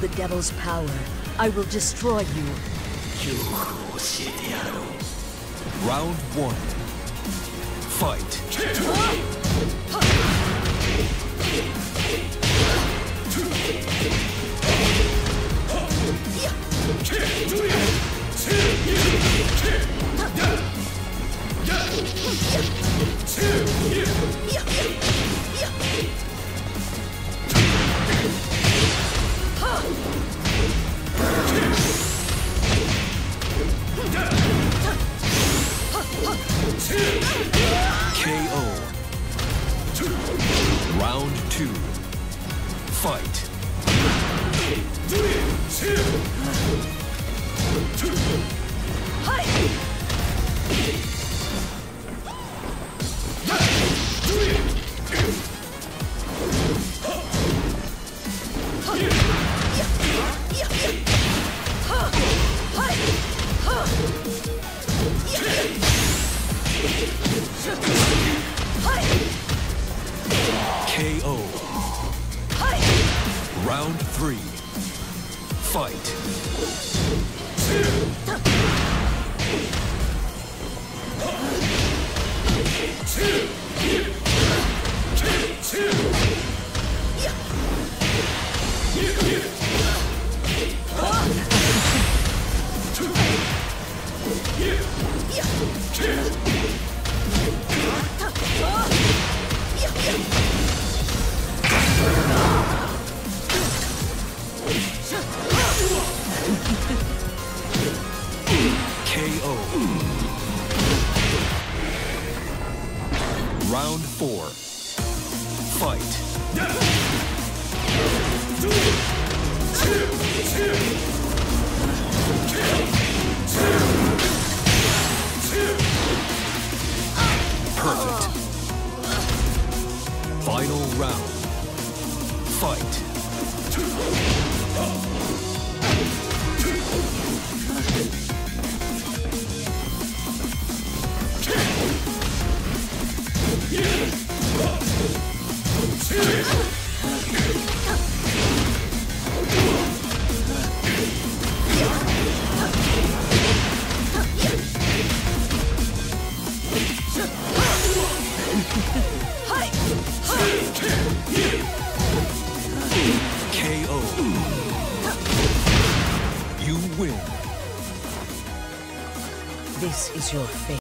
the devil's power, I will destroy you. Round one. Fight. Round two. Fight. KO. Round three. Fight. KO. Round four. Fight. Perfect. Final round. Fight. Win. This is your fate.